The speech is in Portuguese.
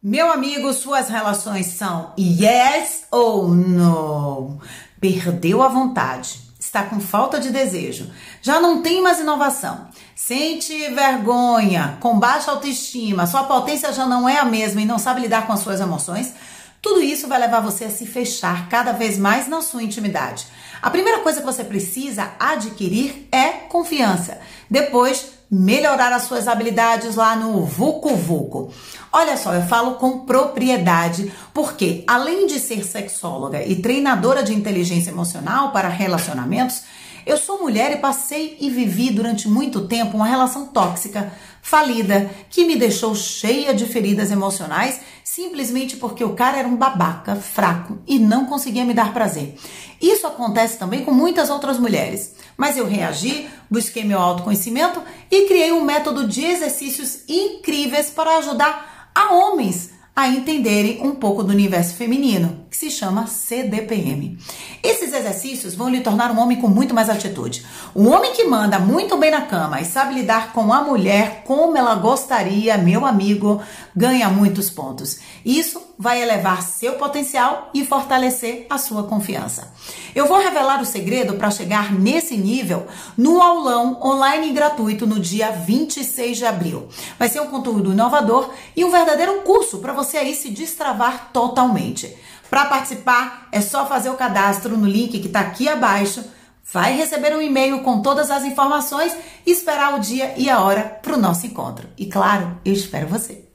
Meu amigo, suas relações são yes ou no? Perdeu a vontade, está com falta de desejo, já não tem mais inovação, sente vergonha, com baixa autoestima, sua potência já não é a mesma e não sabe lidar com as suas emoções? Tudo isso vai levar você a se fechar cada vez mais na sua intimidade. A primeira coisa que você precisa adquirir é confiança. Depois, melhorar as suas habilidades lá no Vucu Vucu. Olha só, eu falo com propriedade, porque além de ser sexóloga e treinadora de inteligência emocional para relacionamentos, eu sou mulher e passei e vivi durante muito tempo uma relação tóxica, falida, que me deixou cheia de feridas emocionais, simplesmente porque o cara era um babaca, fraco e não conseguia me dar prazer. Isso acontece também com muitas outras mulheres, mas eu reagi, busquei meu autoconhecimento e criei um método de exercícios incríveis para ajudar a homens a entenderem um pouco do universo feminino, que se chama CDPM. Esses exercícios vão lhe tornar um homem com muito mais atitude. Um homem que manda muito bem na cama e sabe lidar com a mulher como ela gostaria, meu amigo, ganha muitos pontos. Isso vai elevar seu potencial e fortalecer a sua confiança. Eu vou revelar o segredo para chegar nesse nível no aulão online gratuito no dia 26 de abril. Vai ser um conteúdo inovador e um verdadeiro curso para você aí se destravar totalmente. Para participar, é só fazer o cadastro no link que está aqui abaixo. Vai receber um e-mail com todas as informações e esperar o dia e a hora para o nosso encontro. E claro, eu espero você.